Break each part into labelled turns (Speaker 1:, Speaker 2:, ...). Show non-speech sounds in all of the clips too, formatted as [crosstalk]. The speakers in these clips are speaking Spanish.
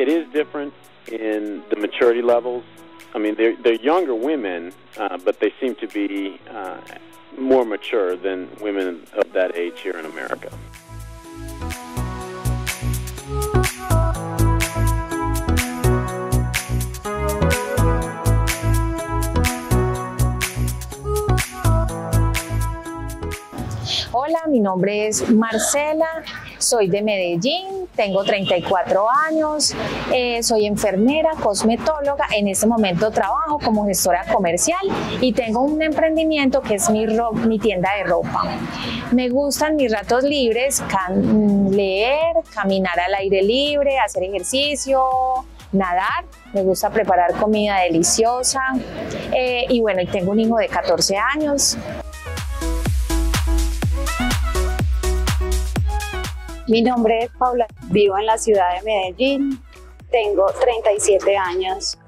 Speaker 1: it is different in the maturity levels. I mean, they're, they're younger women, uh, but they seem to be uh, more mature than women of that age here in America.
Speaker 2: Hola, mi nombre es Marcela, soy de Medellín, tengo 34 años, eh, soy enfermera, cosmetóloga, en este momento trabajo como gestora comercial y tengo un emprendimiento que es mi, mi tienda de ropa. Me gustan mis ratos libres, leer, caminar al aire libre, hacer ejercicio, nadar, me gusta preparar comida deliciosa eh, y bueno, tengo un hijo de 14 años.
Speaker 3: Mi nombre es Paula, vivo en la ciudad de Medellín, tengo 37 años.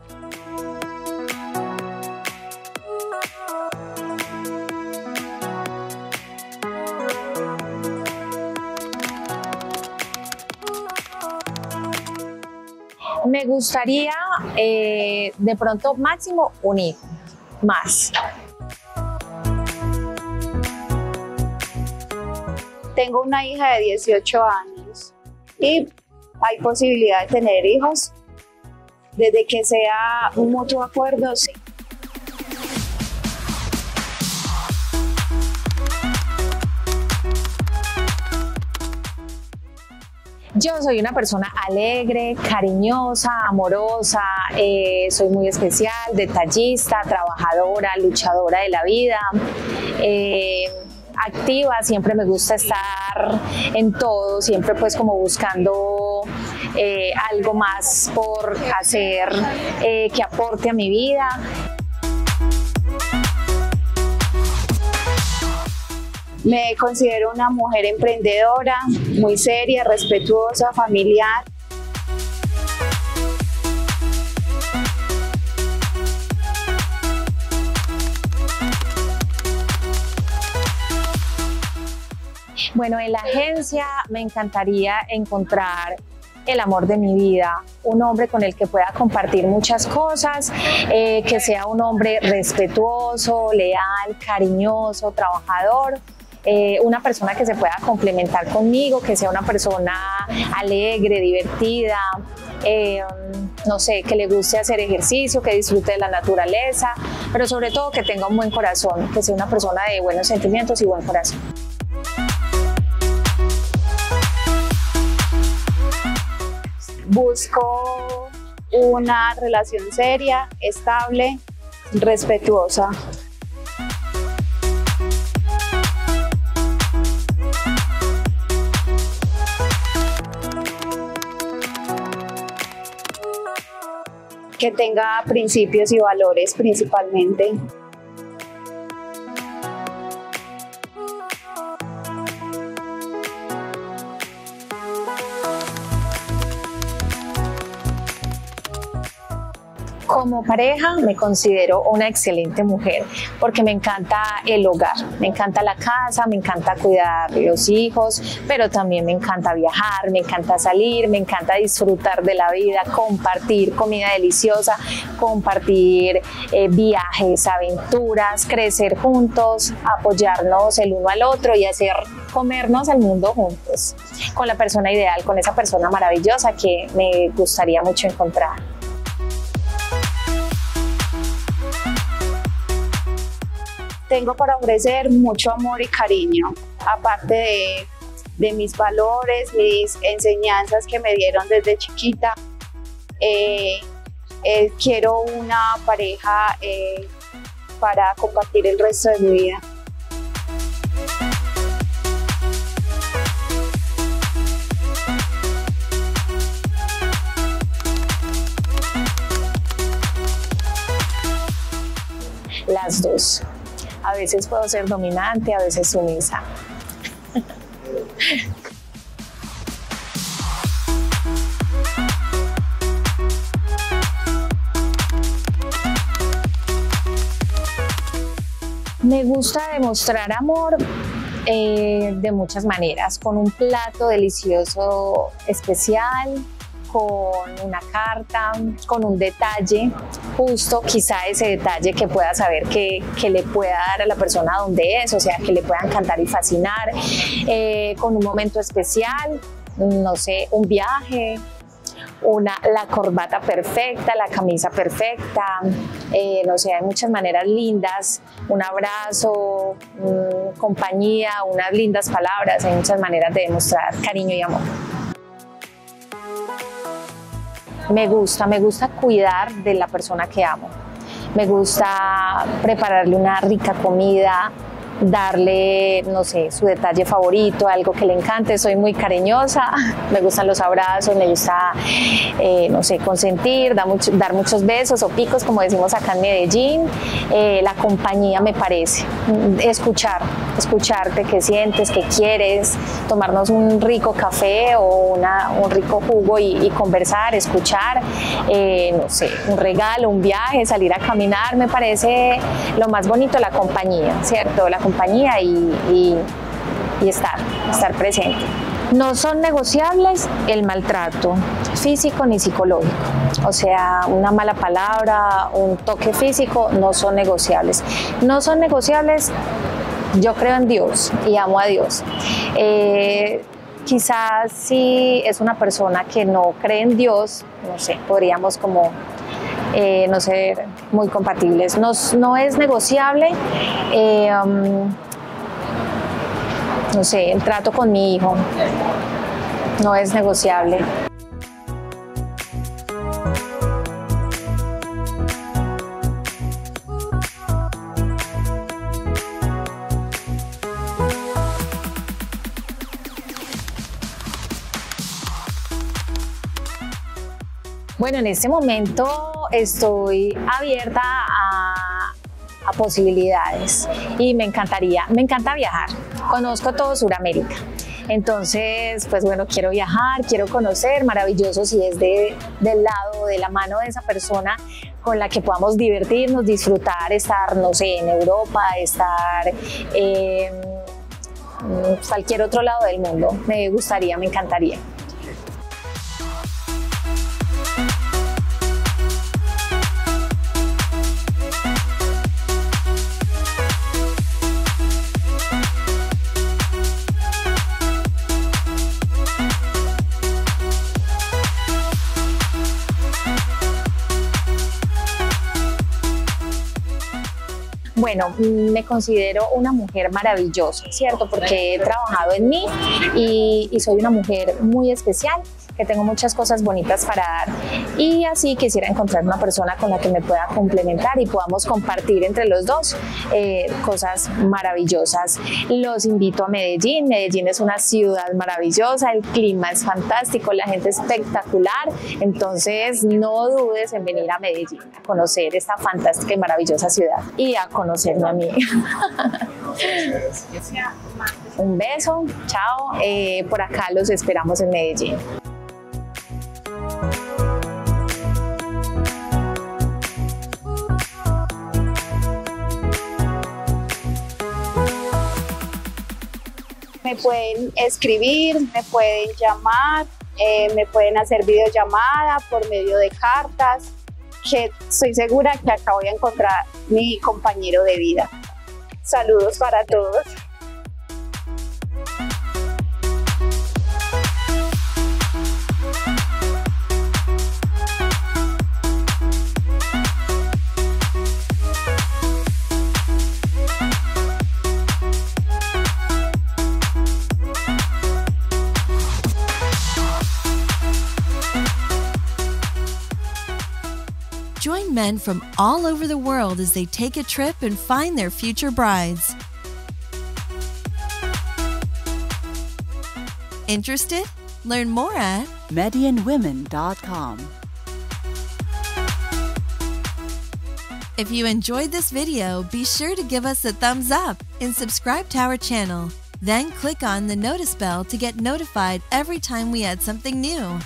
Speaker 2: Me gustaría eh, de pronto máximo un hijo, más.
Speaker 3: Tengo una hija de 18 años y hay posibilidad de tener hijos desde que sea un mutuo acuerdo, sí.
Speaker 2: Yo soy una persona alegre, cariñosa, amorosa, eh, soy muy especial, detallista, trabajadora, luchadora de la vida. Eh, activa, siempre me gusta estar en todo, siempre pues como buscando eh, algo más por hacer eh, que aporte a mi vida.
Speaker 3: Me considero una mujer emprendedora, muy seria, respetuosa, familiar.
Speaker 2: Bueno, en la agencia me encantaría encontrar el amor de mi vida, un hombre con el que pueda compartir muchas cosas, eh, que sea un hombre respetuoso, leal, cariñoso, trabajador. Eh, una persona que se pueda complementar conmigo, que sea una persona alegre, divertida, eh, no sé, que le guste hacer ejercicio, que disfrute de la naturaleza, pero sobre todo que tenga un buen corazón, que sea una persona de buenos sentimientos y buen corazón.
Speaker 3: Busco una relación seria, estable, respetuosa. Que tenga principios y valores principalmente.
Speaker 2: Como pareja me considero una excelente mujer porque me encanta el hogar, me encanta la casa, me encanta cuidar los hijos, pero también me encanta viajar, me encanta salir, me encanta disfrutar de la vida, compartir comida deliciosa, compartir eh, viajes, aventuras, crecer juntos, apoyarnos el uno al otro y hacer comernos el mundo juntos con la persona ideal, con esa persona maravillosa que me gustaría mucho encontrar.
Speaker 3: Tengo para ofrecer mucho amor y cariño, aparte de, mis valores, mis enseñanzas que me dieron desde chiquita. Eh, eh, quiero una pareja eh, para compartir el resto de mi vida.
Speaker 2: Las dos. A veces puedo ser dominante, a veces sumisa. Me gusta demostrar amor eh, de muchas maneras, con un plato delicioso especial, con una carta, con un detalle, justo quizá ese detalle que pueda saber que, que le pueda dar a la persona donde es, o sea, que le pueda encantar y fascinar, eh, con un momento especial, no sé, un viaje, una, la corbata perfecta, la camisa perfecta, eh, no sé, hay muchas maneras lindas, un abrazo, mm, compañía, unas lindas palabras, hay muchas maneras de demostrar cariño y amor. Me gusta, me gusta cuidar de la persona que amo. Me gusta prepararle una rica comida, darle, no sé, su detalle favorito, algo que le encante. Soy muy cariñosa, [laughs] me gustan los abrazos, me gusta, eh, no sé, consentir, dar, muchos besos o picos, como decimos acá en Medellín. Eh, la compañía me parece, escuchar, escucharte, qué sientes, qué quieres, tomarnos un rico café o una, un rico jugo y, conversar, escuchar, eh, no sé, un regalo, un viaje, salir a caminar, me parece lo más bonito la compañía, ¿cierto? Y, estar, estar presente. No son negociables el maltrato físico ni psicológico. O sea, una mala palabra, un toque físico no son negociables. No son negociables, yo creo en Dios y amo a Dios. Eh, quizás si es una persona que no cree en Dios, no sé, podríamos como eh, no ser muy compatibles. no es negociable, eh, um, no sé, el trato con mi hijo no es negociable. Bueno, en este momento estoy abierta a, posibilidades y me encantaría, me encanta viajar. Conozco todo Sudamérica. Entonces, pues bueno, quiero viajar, quiero conocer, maravilloso si es de, del lado, de la mano de esa persona con la que podamos divertirnos, disfrutar, estar, no sé, en Europa, estar en cualquier otro lado del mundo. Me gustaría, me encantaría. Bueno, me considero una mujer maravillosa, ¿cierto? Porque he trabajado en mí y, y soy una mujer muy especial que tengo muchas cosas bonitas para dar y así quisiera encontrar una persona con la que me pueda complementar y podamos compartir entre los dos eh, cosas maravillosas. Los invito a Medellín, Medellín es una ciudad maravillosa, el clima es fantástico, la gente es espectacular, entonces no dudes en venir a Medellín a conocer esta fantástica y maravillosa ciudad y a conocerme a mí. [laughs] Un beso, chao. Eh, por acá los esperamos en Medellín. Me pueden escribir, me pueden llamar, eh, me pueden hacer videollamada por medio de cartas, que estoy segura que acá voy a encontrar mi compañero de vida. Saludos para todos.
Speaker 4: Men from all over the world as they take a trip and find their future brides. Interested? Learn more at
Speaker 5: MedianWomen.com.
Speaker 4: If you enjoyed this video, be sure to give us a thumbs up and subscribe to our channel. Then click on the notice bell to get notified every time we add something new.